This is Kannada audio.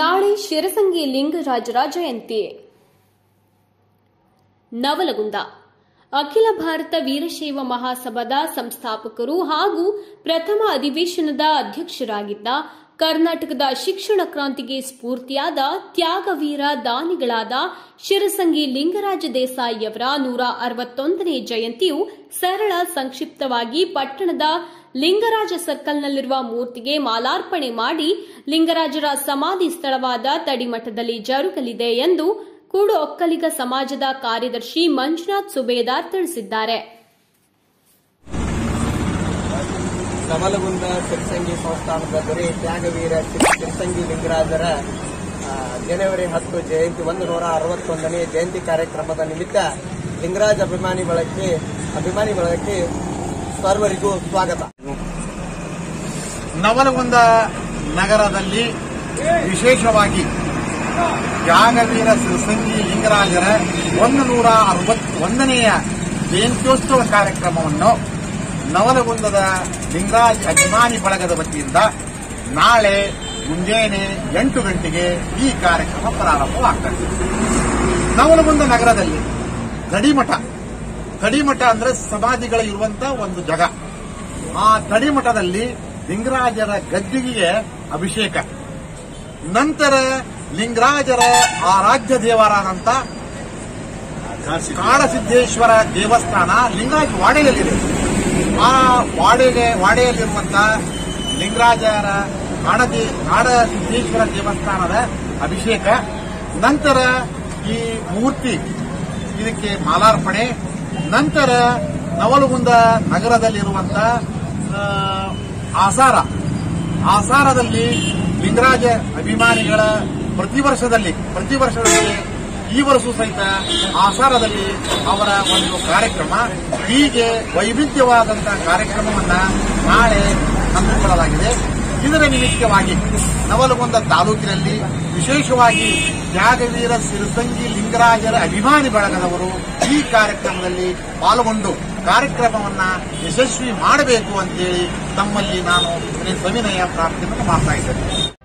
ನಾಳೆ ಶಿರಸಂಗಿ ಲಿಂಗರಾಜರ ಜಯಂತಿ ನವಲಗುಂದ. ಅಖಿಲ ಭಾರತ ವೀರಶೈವ ಮಹಾಸಭಾದ ಸಂಸ್ಥಾಪಕರು ಹಾಗೂ ಪ್ರಥಮ ಅಧಿವೇಶನದ ಅಧ್ಯಕ್ಷರಾಗಿದ್ದ ಕರ್ನಾಟಕದ ಶಿಕ್ಷಣ ಕ್ರಾಂತಿಗೆ ಸ್ಫೂರ್ತಿಯಾದ ತ್ಯಾಗವೀರ ದಾನಿಗಳಾದ ಶಿರಸಂಗಿ ಲಿಂಗರಾಜ ದೇಸಾಯಿಯವರ ನೂರ ಅರವತ್ತೊಂದನೇ ಜಯಂತಿಯು ಸರಳ ಸಂಕ್ಷಿಪ್ತವಾಗಿ ಪಟ್ಟಣದ ಲಿಂಗರಾಜ ಸರ್ಕಲ್ನಲ್ಲಿರುವ ಮೂರ್ತಿಗೆ ಮಾಲಾರ್ಪಣೆ ಮಾಡಿ ಲಿಂಗರಾಜರ ಸಮಾಧಿ ಸ್ಥಳವಾದ ತಡಿಮಠದಲ್ಲಿ ಜರುಗಲಿದೆ ಎಂದು ಕೂಡು ಒಕ್ಕಲಿಗ ಸಮಾಜದ ಕಾರ್ಯದರ್ಶಿ ಮಂಜುನಾಥ್ ಸುಬೇದಾರ್ ತಿಳಿಸಿದ್ದಾರೆ. ಸಬಲಗುಂದ ಸಿರಿಸಂಗಿ ಸಂಸ್ಥಾನದ ದೊರೆ ತ್ಯಾಗವೀರ ಸಿರಿಸಂಗಿ ಲಿಂಗರಾಜರ ಜನವರಿ ಹತ್ತು ಜಯಂತಿ ಒಂದು ನೂರ ಅರವತ್ತೊಂದನೇ ಜಯಂತಿ ಕಾರ್ಯಕ್ರಮದ ನಿಮಿತ್ತ ಲಿಂಗರಾಜ ಅಭಿಮಾನಿ ಬಳಕೆ ಅಭಿಮಾನಿ ಬಳಕೆ ಸರ್ವರಿಗೂ ಸ್ವಾಗತ. ನವಲಗುಂದ ನಗರದಲ್ಲಿ ವಿಶೇಷವಾಗಿ ತ್ಯಾಗವೀರ ಸಿರಸಂಗಿ ಲಿಂಗರಾಜರ ಒಂದು ನೂರ ಅರವತ್ತೊಂದನೆಯ ಜಯಂತ್ಯೋತ್ಸವ ಕಾರ್ಯಕ್ರಮವನ್ನು ನವಲಗುಂದದ ಲಿಂಗರಾಜ್ ಅಭಿಮಾನಿ ಬಳಗದ ವತಿಯಿಂದ ನಾಳೆ ಮುಂಜಾನೆ ಎಂಟು ಗಂಟೆಗೆ ಈ ಕಾರ್ಯಕ್ರಮ ಪ್ರಾರಂಭವಾಗ್ತದೆ. ನವಲಗುಂದ ನಗರದಲ್ಲಿ ತಡಿಮಠ ತಡಿಮಠ ಅಂದ್ರೆ ಸಮಾಧಿಗಳು ಇರುವಂತ ಒಂದು ಜಗ. ಆ ತಡಿಮಠದಲ್ಲಿ ಲಿಂಗರಾಜರ ಗದ್ದಿಗೆಗೆ ಅಭಿಷೇಕ. ನಂತರ ಲಿಂಗರಾಜರ ಆರಾಧ್ಯ ದೇವರಾದಂತ ಕಾಡಸಿದ್ದೇಶ್ವರ ದೇವಸ್ಥಾನ ಲಿಂಗರಾಜ ವಾಡೆಯಲ್ಲಿದೆ. ಆ ವಾಡೆಗೆ ವಾಡೆಯಲ್ಲಿರುವಂತ ಲಿಂಗರಾಜರ ಕಾಡದೇ ಕಾಡಸಿದ್ದೇಶ್ವರ ದೇವಸ್ಥಾನದ ಅಭಿಷೇಕ. ನಂತರ ಈ ಮೂರ್ತಿ ಇದಕ್ಕೆ ಮಾಲಾರ್ಪಣೆ. ನಂತರ ನವಲಗುಂದ ನಗರದಲ್ಲಿರುವಂತ ಆ, ಆಸಾರ. ಆಸಾರದಲ್ಲಿ ಲಿಂಗರಾಜ ಅಭಿಮಾನಿಗಳ ಪ್ರತಿ ವರ್ಷದಲ್ಲಿ ಪ್ರತಿ ವರ್ಷದಲ್ಲಿ ಈ ವರ್ಷ ಸಹಿತ ಆಸಾರದಲ್ಲಿ ಅವರ ಒಂದು ಕಾರ್ಯಕ್ರಮ, ಹೀಗೆ ವೈವಿಧ್ಯವಾದಂತಹ ಕಾರ್ಯಕ್ರಮವನ್ನ ನಾಳೆ ಹಮ್ಮಿಕೊಳ್ಳಲಾಗಿದೆ. ಇದರ ನಿಮಿತ್ತವಾಗಿ ನವಲಗುಂದ ತಾಲೂಕಿನಲ್ಲಿ ವಿಶೇಷವಾಗಿ ತ್ಯಾಗವೀರ ಸಿರಸಂಗಿ ಲಿಂಗರಾಜರ ಅಭಿಮಾನಿ ಬಳಗದವರು ಈ ಕಾರ್ಯಕ್ರಮದಲ್ಲಿ ಪಾಲ್ಗೊಂಡು ಕಾರ್ಯಕ್ರಮವನ್ನ ಯಶಸ್ವಿ ಮಾಡಬೇಕು ಅಂತೇಳಿ ತಮ್ಮಲ್ಲಿ ನಾನು ಸವಿನಯ ಪ್ರಾರ್ಥನೆಯನ್ನು ಮಾಡ್ತಾ ಇದ್ದೇನೆ.